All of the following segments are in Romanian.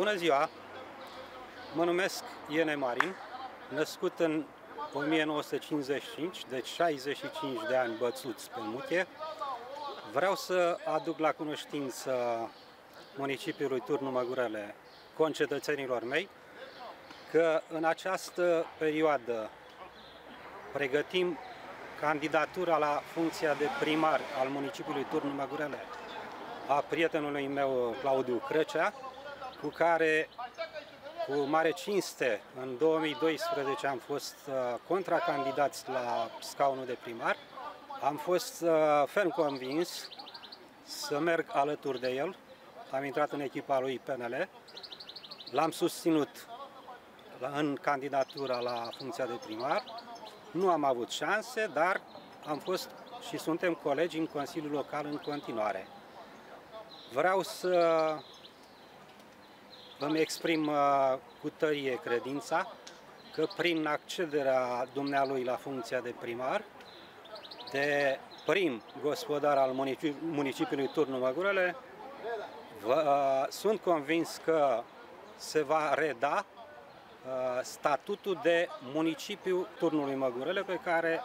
Bună ziua! Mă numesc Iene Marin, născut în 1955, deci 65 de ani bățuți pe muche. Vreau să aduc la cunoștință municipiului Turnu Măgurele, concetățenilor mei, că în această perioadă pregătim candidatura la funcția de primar al municipiului Turnu Măgurele a prietenului meu Claudiu Crăcea, cu care cu mare cinste în 2012 am fost uh, contracandidați la scaunul de primar. Am fost uh, ferm convins să merg alături de el. Am intrat în echipa lui PNL. L-am susținut în candidatura la funcția de primar. Nu am avut șanse, dar am fost și suntem colegi în Consiliul Local în continuare. Vreau să îmi exprim uh, cu tărie credința că prin accederea dumnealui la funcția de primar, de prim gospodar al municipiului Turnu Măgurele, uh, sunt convins că se va reda uh, statutul de municipiu Turnului Măgurele pe care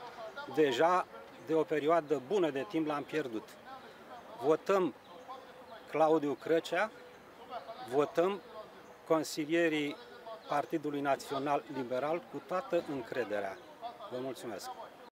deja de o perioadă bună de timp l-am pierdut. Votăm Claudiu Crăcea, votăm consilierii Partidului Național Liberal cu toată încrederea. Vă mulțumesc!